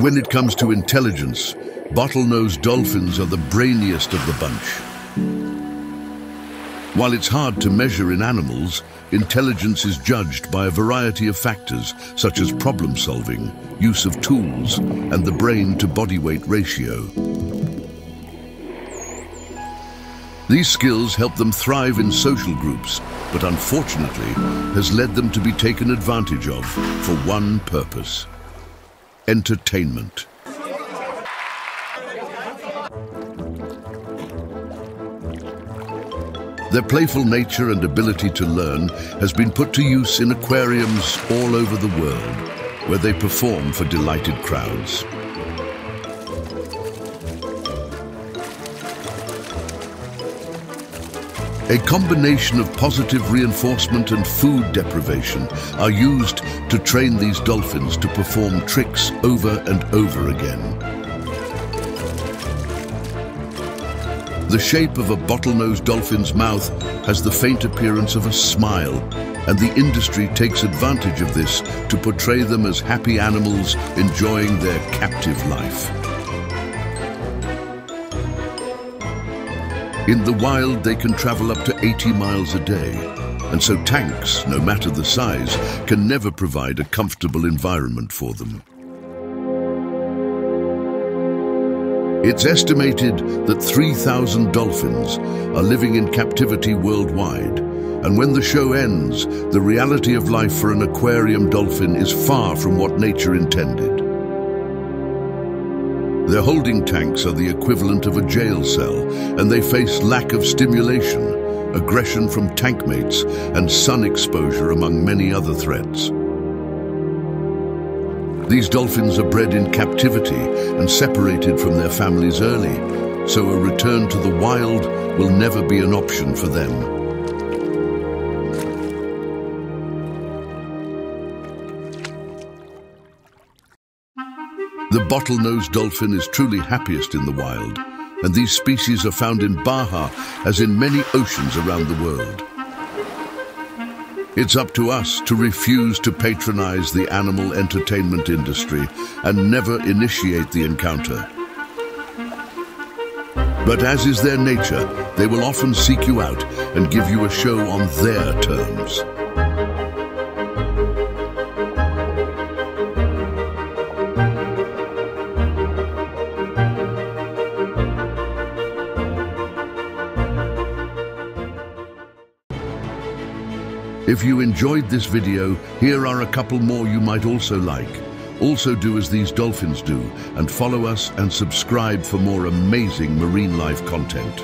When it comes to intelligence, bottlenose dolphins are the brainiest of the bunch. While it's hard to measure in animals, intelligence is judged by a variety of factors, such as problem solving, use of tools, and the brain-to-body weight ratio. These skills help them thrive in social groups, but unfortunately has led them to be taken advantage of for one purpose entertainment. Their playful nature and ability to learn has been put to use in aquariums all over the world, where they perform for delighted crowds. A combination of positive reinforcement and food deprivation are used to train these dolphins to perform tricks over and over again. The shape of a bottlenose dolphin's mouth has the faint appearance of a smile, and the industry takes advantage of this to portray them as happy animals enjoying their captive life. In the wild, they can travel up to 80 miles a day, and so tanks, no matter the size, can never provide a comfortable environment for them. It's estimated that 3,000 dolphins are living in captivity worldwide, and when the show ends, the reality of life for an aquarium dolphin is far from what nature intended. Their holding tanks are the equivalent of a jail cell, and they face lack of stimulation, aggression from tank mates, and sun exposure among many other threats. These dolphins are bred in captivity and separated from their families early, so a return to the wild will never be an option for them. The bottlenose dolphin is truly happiest in the wild, and these species are found in Baja as in many oceans around the world. It's up to us to refuse to patronize the animal entertainment industry and never initiate the encounter. But as is their nature, they will often seek you out and give you a show on their terms. If you enjoyed this video, here are a couple more you might also like. Also do as these dolphins do and follow us and subscribe for more amazing marine life content.